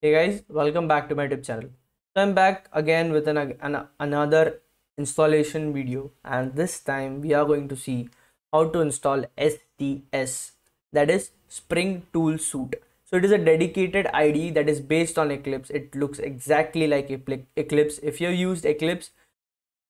Hey guys, welcome back to my tip channel. So I'm back again with an, an, another installation video and this time we are going to see how to install STS that is Spring Tool Suite. So it is a dedicated IDE that is based on Eclipse. It looks exactly like Eclipse. If you used Eclipse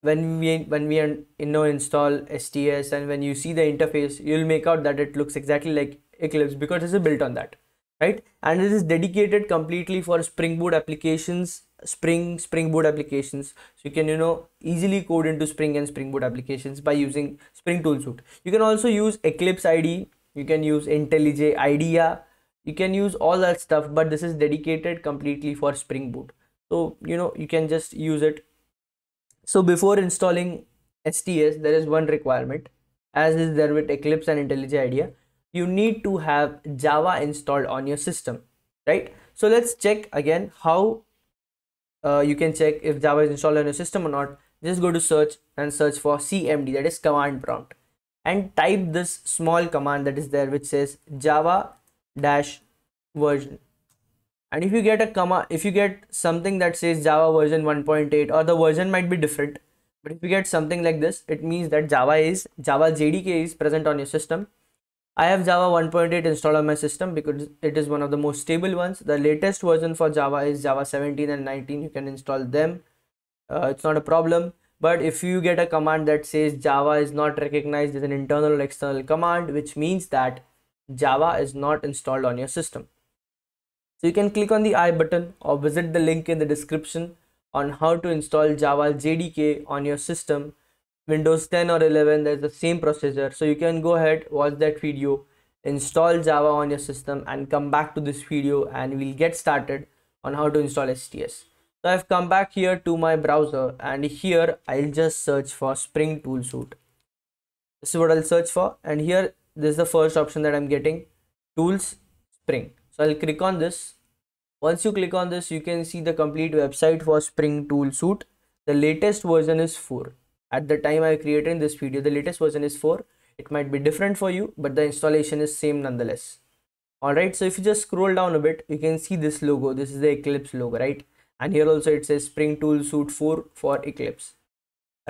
when we when we you know install STS and when you see the interface, you'll make out that it looks exactly like Eclipse because it's built on that right? And it is dedicated completely for spring boot applications spring spring boot applications. So you can you know easily code into spring and spring boot applications by using spring tool suite. You can also use eclipse ide you can use intellij idea you can use all that stuff but this is dedicated completely for spring boot. So you know you can just use it. So before installing sts there is one requirement as is there with eclipse and intellij idea you need to have Java installed on your system, right? So let's check again how uh, you can check if Java is installed on your system or not. Just go to search and search for CMD, that is command prompt, and type this small command that is there which says Java dash version. And if you get a comma, if you get something that says Java version 1.8 or the version might be different, but if you get something like this, it means that Java is Java JDK is present on your system I have Java 1.8 installed on my system because it is one of the most stable ones. The latest version for Java is Java 17 and 19. You can install them. Uh, it's not a problem. But if you get a command that says Java is not recognized as an internal or external command, which means that Java is not installed on your system. So you can click on the I button or visit the link in the description on how to install Java JDK on your system Windows 10 or 11 there's the same procedure so you can go ahead watch that video install Java on your system and come back to this video and we'll get started on how to install STS. So I've come back here to my browser and here I'll just search for Spring Tool Suite. This is what I'll search for and here this is the first option that I'm getting Tools Spring. So I'll click on this. Once you click on this you can see the complete website for Spring Tool Suite. The latest version is 4 at the time I created in this video the latest version is 4 it might be different for you but the installation is same nonetheless. Alright so if you just scroll down a bit you can see this logo. This is the Eclipse logo right? And here also it says Spring Tool Suite 4 for Eclipse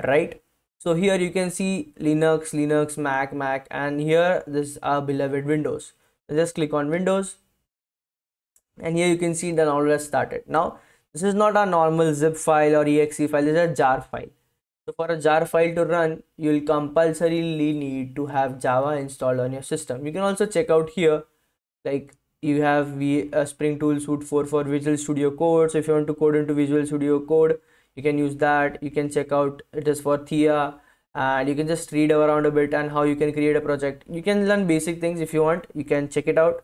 right? So here you can see Linux Linux Mac Mac and here this our beloved Windows. Just click on Windows. And here you can see the download started. Now this is not a normal zip file or exe file. This is a jar file so for a jar file to run, you'll compulsorily need to have Java installed on your system. You can also check out here, like you have v, a Spring Tool Suite 4 for Visual Studio Code. So if you want to code into Visual Studio Code, you can use that. You can check out it is for Theia and you can just read around a bit and how you can create a project. You can learn basic things if you want. You can check it out.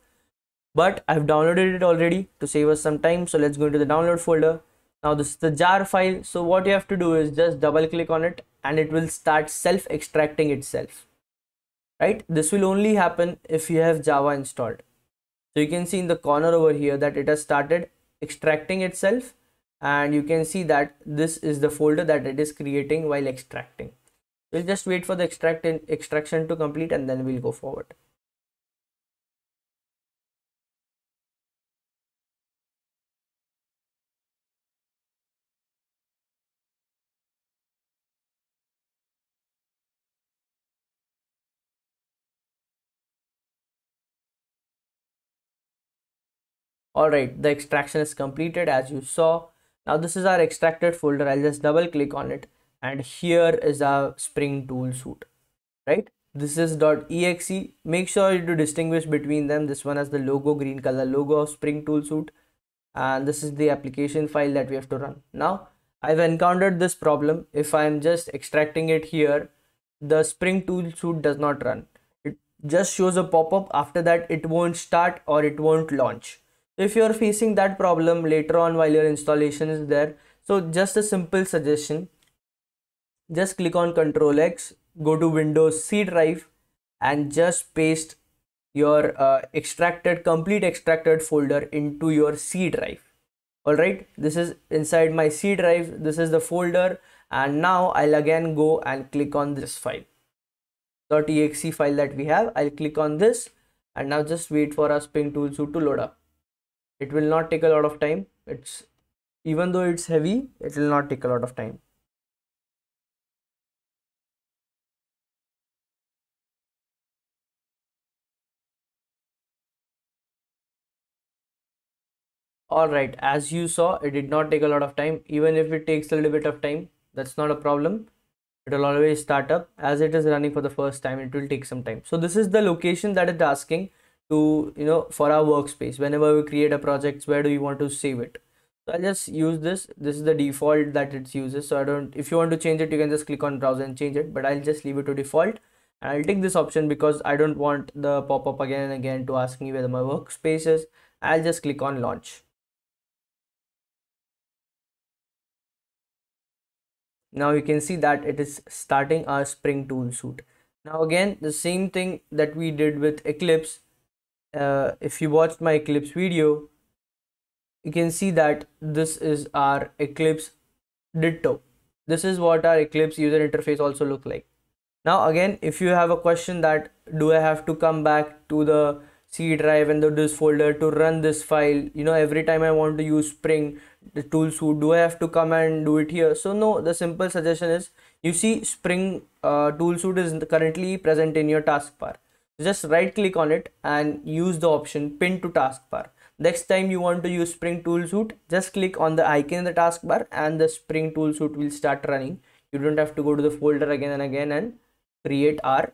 But I've downloaded it already to save us some time. So let's go into the download folder now this is the jar file. So what you have to do is just double click on it and it will start self extracting itself. Right? This will only happen if you have java installed. So you can see in the corner over here that it has started extracting itself and you can see that this is the folder that it is creating while extracting. We'll just wait for the extract extraction to complete and then we'll go forward all right the extraction is completed as you saw. Now this is our extracted folder. I'll just double click on it. And here is our spring tool suite right? This is .exe. Make sure you do distinguish between them. This one has the logo green color logo of spring tool suite. And this is the application file that we have to run. Now i've encountered this problem. If i'm just extracting it here the spring tool suite does not run. It just shows a pop-up. After that it won't start or it won't launch if you're facing that problem later on while your installation is there so just a simple suggestion. Just click on Control X go to Windows C drive and just paste your uh, extracted complete extracted folder into your C drive. All right this is inside my C drive. This is the folder. And now I'll again go and click on this file .exe file that we have. I'll click on this. And now just wait for our Spring Tool to load up it will not take a lot of time. It's even though it's heavy it will not take a lot of time. All right as you saw it did not take a lot of time. Even if it takes a little bit of time that's not a problem. It will always start up. As it is running for the first time it will take some time. So this is the location that it's asking to you know for our workspace. Whenever we create a project where do you want to save it? So i'll just use this. This is the default that it uses. So i don't if you want to change it you can just click on browse and change it but i'll just leave it to default. And i'll take this option because i don't want the pop-up again and again to ask me whether my workspace is. I'll just click on launch. Now you can see that it is starting our spring tool suite. Now again the same thing that we did with eclipse uh, if you watched my eclipse video you can see that this is our eclipse ditto. This is what our eclipse user interface also look like. Now again if you have a question that do i have to come back to the c drive and the this folder to run this file? You know every time i want to use spring the tool suite do i have to come and do it here? So no the simple suggestion is you see spring uh, tool suite is currently present in your taskbar just right click on it and use the option pin to taskbar. Next time you want to use spring tool suite just click on the icon in the taskbar and the spring tool suite will start running. You don't have to go to the folder again and again and create our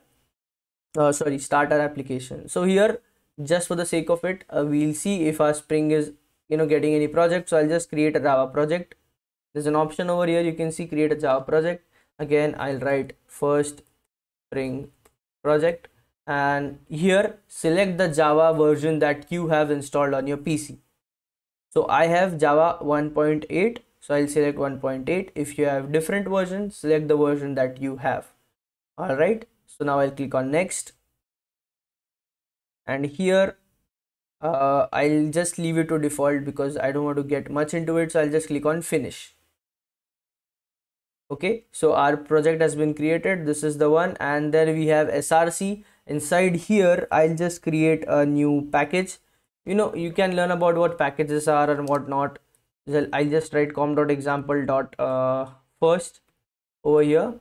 uh, sorry start our application. So here just for the sake of it uh, we'll see if our spring is you know getting any project. So i'll just create a java project. There's an option over here. You can see create a java project. Again i'll write first spring project and here select the java version that you have installed on your pc so i have java 1.8 so i'll select 1.8 if you have different version select the version that you have. All right. So now i'll click on next. And here uh, I'll just leave it to default because I don't want to get much into it. So I'll just click on finish. Okay. So our project has been created. This is the one. And then we have src inside here I'll just create a new package. You know you can learn about what packages are and what not. I'll just write com.example dot uh, first over here.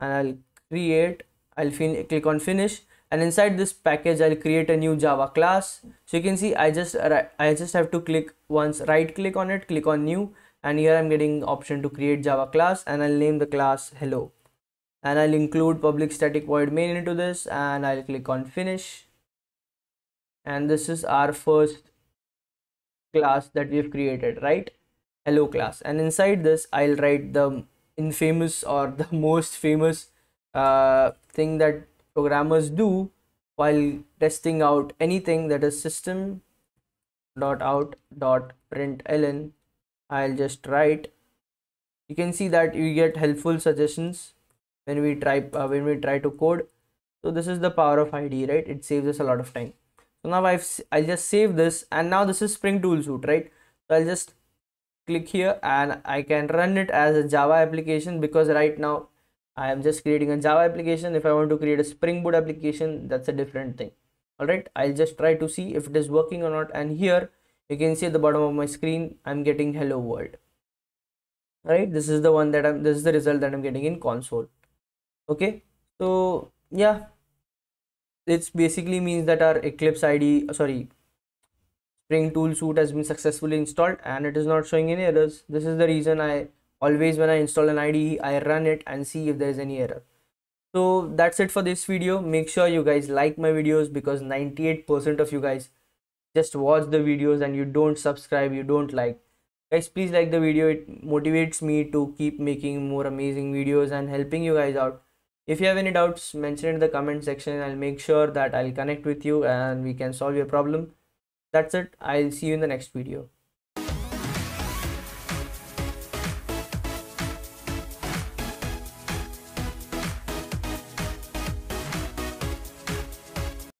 And I'll create I'll click on finish. And inside this package I'll create a new Java class. So you can see I just I just have to click once right click on it click on new. And here I'm getting option to create Java class and I'll name the class hello and I'll include public static void main into this and I'll click on finish. And this is our first class that we've created right? Hello class. And inside this I'll write the infamous or the most famous uh, thing that programmers do while testing out anything that is system dot out dot println i'll just write. You can see that you get helpful suggestions when we try uh, when we try to code so this is the power of ide right it saves us a lot of time so now i've i'll just save this and now this is spring tool suite right so i'll just click here and i can run it as a java application because right now I am just creating a Java application. If I want to create a Spring Boot application, that's a different thing. All right, I'll just try to see if it is working or not. And here you can see at the bottom of my screen, I'm getting hello world. Right, this is the one that I'm, this is the result that I'm getting in console. Okay, so yeah, it basically means that our Eclipse ID, sorry, Spring Tool Suite has been successfully installed and it is not showing any errors. This is the reason I always when I install an IDE I run it and see if there is any error. So that's it for this video. Make sure you guys like my videos because 98% of you guys just watch the videos and you don't subscribe you don't like. Guys please like the video. It motivates me to keep making more amazing videos and helping you guys out if you have any doubts mention in the comment section. I'll make sure that i'll connect with you and we can solve your problem. That's it. I'll see you in the next video